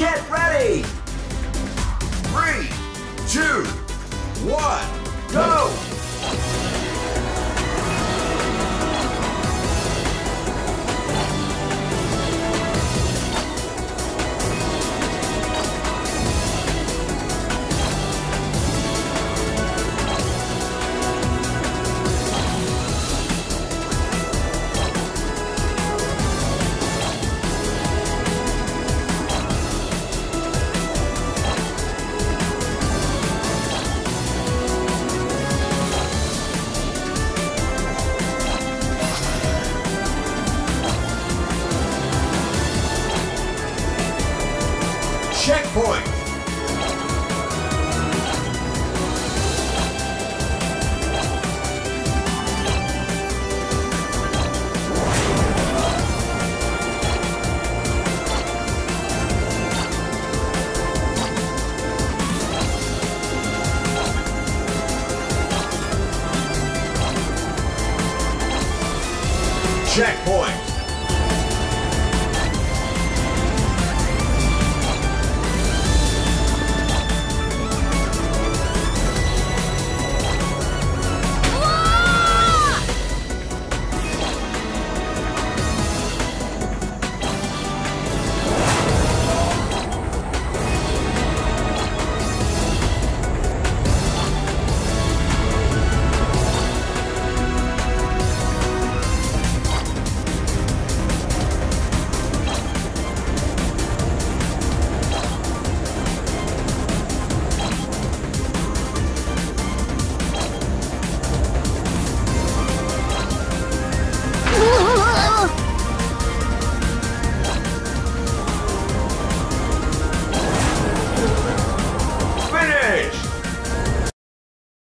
Get ready! Three, two, one, Go! Checkpoint. Checkpoint.